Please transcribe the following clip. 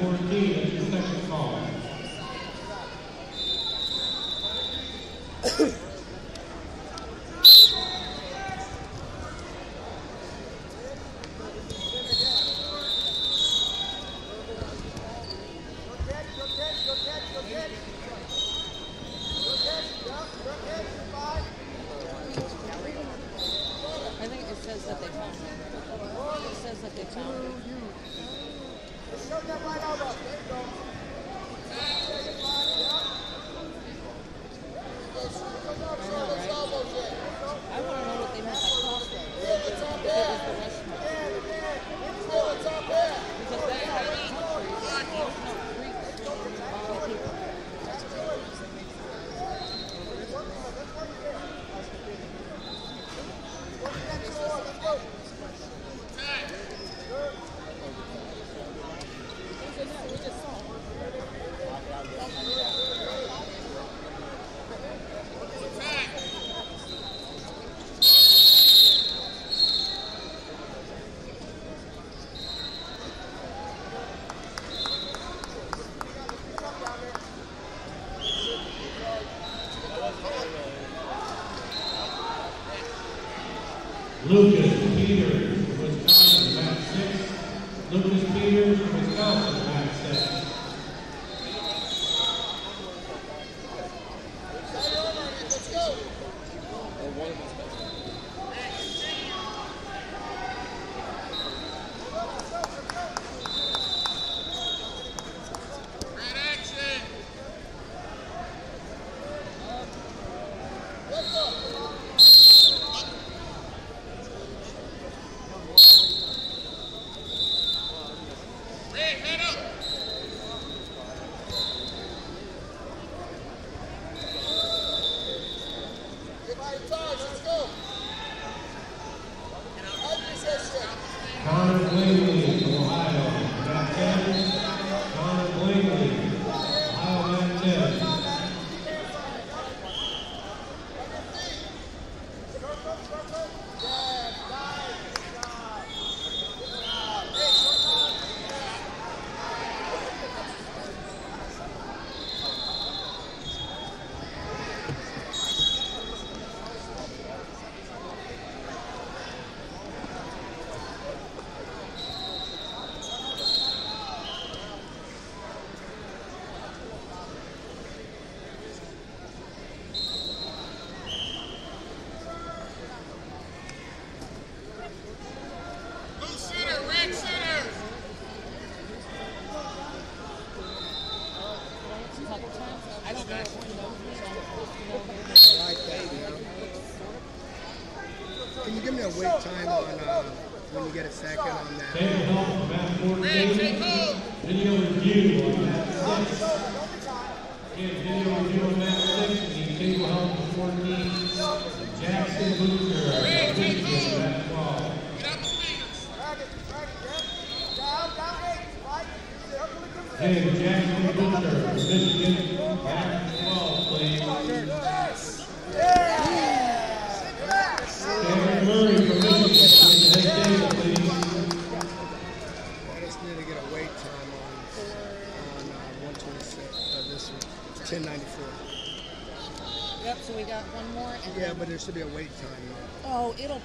14, that's your second call. I think it says that they found him. It says that they found. Lucas Peters, Wisconsin, mat six. Lucas Peters, Wisconsin, мы Can you give me a wait time on uh, when you get a second on that? Table help, mat fourteen. Video review on mat six. Again, video review on mat six, we need table help for fourteen. Jackson Booker, Michigan, mat twelve. Again, Jackson Booker, Michigan, mat twelve, please. Cameron Murray from Michigan, to the head table, please. I just need to get a wait time on on uh, 126 uh, this one, 1094. Yep, so we got one more and Yeah, but there should be a wait time. oh, it'll